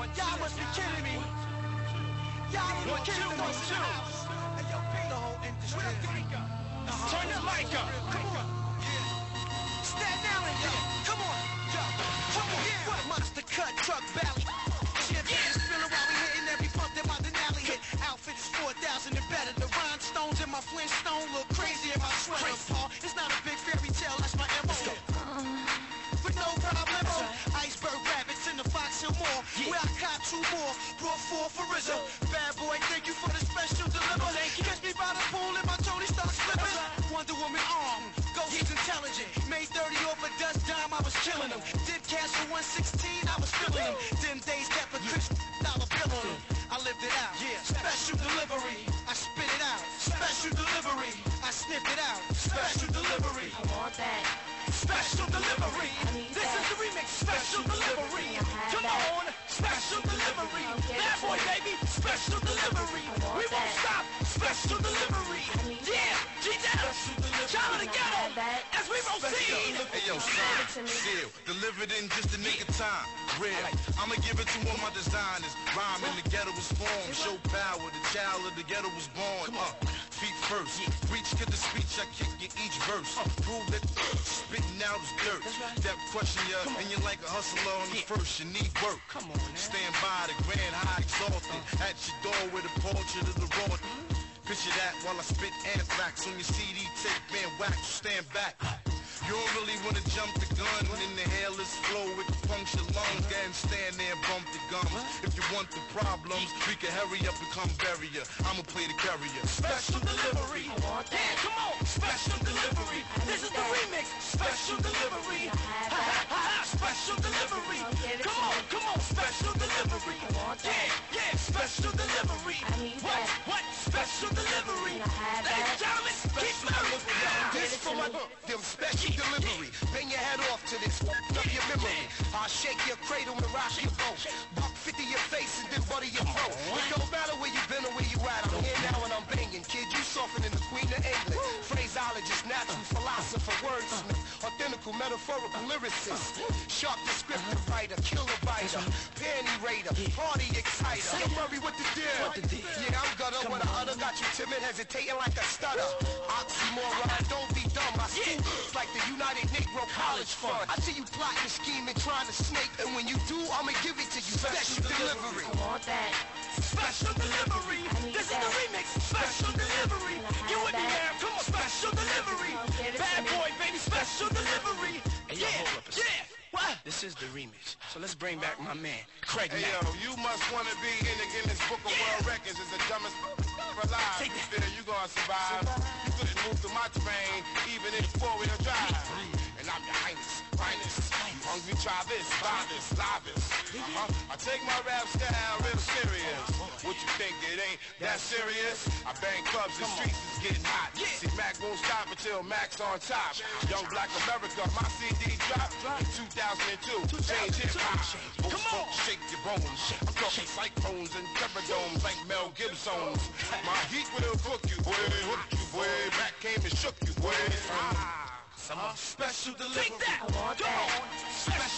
Y'all must be kidding me. Y'all ain't One, kidding two, me. one, two. Hey, yo, P, the whole industry. Uh-huh. Turn your mic up. Come on. Two more. Brought four for RZA. Bad boy, thank you for the special delivery. Catch me by the pool and my Tony Stark slippers. Uh-huh. Wonder Woman arm. Ghost is intelligent. Made 30 off a dust dime, I was killing them. Uh-huh. Did cash for 116, I was them. Them days kept a crisp dollar bill on them. I lived it out. Yeah. Special delivery. I spit it out. Special delivery. I sniff it out. Special delivery. I want that. Special delivery. This is the remix. Special delivery. Special delivery. We won't stop. Special delivery. Yeah. G-Down. Child ghetto. As we proceed. Hey yo, son, still delivered in just a nigga time. Real, I'ma give it to all my designers. Rhyme in the ghetto was formed. Show power, the child of the ghetto was born. Uh, feet first, reach to the speech, I kick you each verse. Prove that spitting out is dirt. That question you, and you're like a hustler on the first. You need work. Come on, Stand by the grand high exalted. At your door with a portrait of the raw. Picture that while I spit anthrax on your CD tape, man, wax, stand back. You don't really wanna jump the gun in the hairless flow with the puncture lungs. Go and stand there and bump the gums. If you want the problems, we can hurry up and come bury ya. I'ma play the carrier. Special delivery. I want Yeah, that. come on. Special delivery. This is the remix. Special delivery. I Ha, ha, ha. Special delivery. I'll give it Come on, come on. Special delivery. I want Yeah, that. yeah. Special delivery. Special delivery. Bang your head off to this, up your memory. I'll shake your cradle and rock your boat. Buck 50 your face and then butter your throat. It don't matter where you been or where you at. I'm here now and I'm banging. Kid, you softer than the queen of England. Phraseologist, natural philosopher, wordsmith, authentical, metaphorical lyricist. Sharp descriptive writer, killer biter, panty raider, party exciter. Yo, Murray, what the deal? Yeah, I'm gutter. What I utter got you timid, hesitating like a stutter. Oxymoron, don't be dumb. My school looks like the United Negro College Fund. I see you plotting, scheming, trying to snake, and when you do, I'ma give it to you. Special delivery. I want that. Special delivery. This This is the remix. So let's bring back my man, Craig Hey Mack. yo, you must wanna be in the Guinness Book of World Records as the dumbest alive. Take that. Feel you gonna survive. You couldn't move through my terrain, even in four-wheel drive. And I'm your highness, finest. You hungry, try this, buy this, live this. Uh-huh. I take my rap style real serious. What you think, it ain't that serious? I bang clubs, the streets is getting hot. See, Mac won't stop until Mac's on top. Young Black America, my CD drop. in 2002. Change hip hop. Come on. Shake your bones. I'm talking cyclones and terradomes like Mel Gibson's. My heat will hook you, boy. Hook you, boy. Back came and shook you, boy. Ah. Some uh-huh. special delivery. Take that. Come on. Special